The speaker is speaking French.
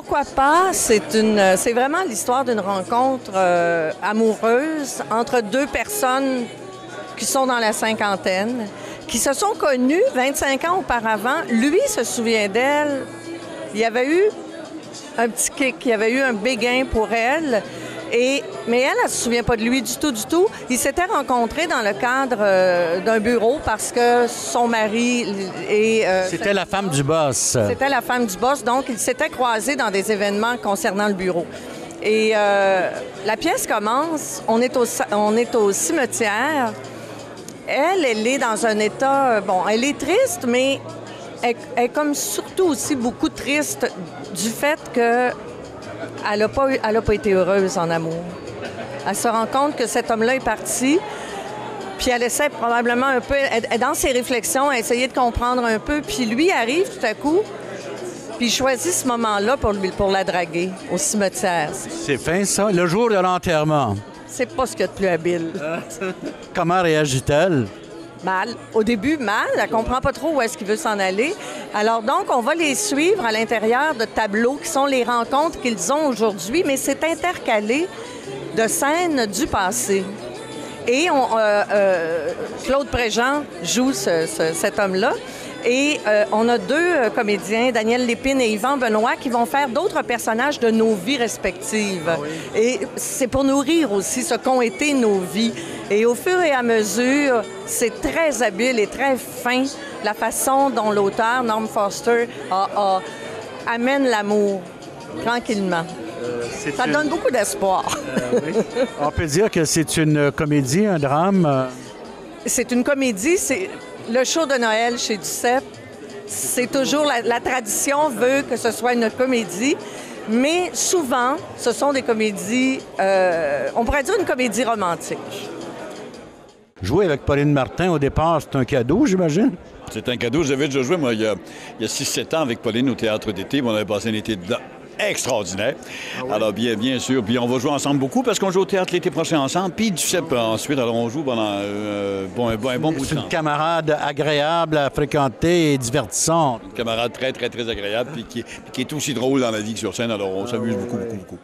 Pourquoi pas? C'est vraiment l'histoire d'une rencontre euh, amoureuse entre deux personnes qui sont dans la cinquantaine, qui se sont connues 25 ans auparavant. Lui se souvient d'elle. Il y avait eu un petit kick, il y avait eu un béguin pour elle. Et, mais elle, elle se souvient pas de lui du tout, du tout. Ils s'étaient rencontrés dans le cadre euh, d'un bureau parce que son mari et... euh, C'était la femme du boss. c'était la femme du boss, donc ils s'étaient croisés dans des événements concernant le bureau. Et euh, la pièce commence, on est, au, on est au cimetière. Elle, elle est dans un état, bon, elle est triste, mais elle est comme surtout aussi beaucoup triste du fait que elle n'a pas, eu- elle a pas été heureuse en amour. Elle se rend compte que cet homme-là est parti, puis elle essaie probablement un peu, elle, dans ses réflexions, à essayer de comprendre un peu, puis lui arrive tout à coup, puis il choisit ce moment-là pour, lui, pour la draguer au cimetière. C'est fin, ça? Le jour de l'enterrement. C'est pas ce qu'il y a de plus habile. Comment réagit-elle? Mal. Au début, mal. Elle comprend pas trop où est-ce qu'il veut s'en aller. Alors donc, on va les suivre à l'intérieur de tableaux qui sont les rencontres qu'ils ont aujourd'hui, mais c'est intercalé de scènes du passé. Et euh, euh, Claude Préjean joue ce- ce- cet homme-là. Et euh, on a deux euh, comédiens, Daniel Lépine et Yvan Benoît, qui vont faire d'autres personnages de nos vies respectives. Et c'est pour nourrir aussi ce qu'ont été nos vies. Et au fur et à mesure, c'est très habile et très fin la façon dont l'auteur, Norm Foster, a- a- amène l'amour tranquillement. Ça une- donne beaucoup d'espoir. On peut dire que c'est une comédie, un drame. euh, C'est une comédie, c'est le show de Noël chez Duceppe. C'est toujours la, la tradition veut que ce soit une comédie, mais souvent, ce sont des comédies, euh, on pourrait dire une comédie romantique. Jouer avec Pauline Martin, au départ, c'est un cadeau, j'imagine? C'est un cadeau. J'avais déjà joué, moi, il y a, il y a 6-7 ans avec Pauline au théâtre d'été. On avait passé un été dedans extraordinaire. Alors, bien, bien sûr. Puis on va jouer ensemble beaucoup parce qu'on joue au théâtre l'été prochain ensemble. Puis du CEP ensuite. Alors, on joue pendant euh, bon, un, bon, un bon bout C'est de une temps. camarade agréable à fréquenter et divertissante. Un camarade très, très, très agréable. Puis qui, qui est aussi drôle dans la vie que sur scène. Alors, on s'amuse beaucoup, beaucoup, beaucoup.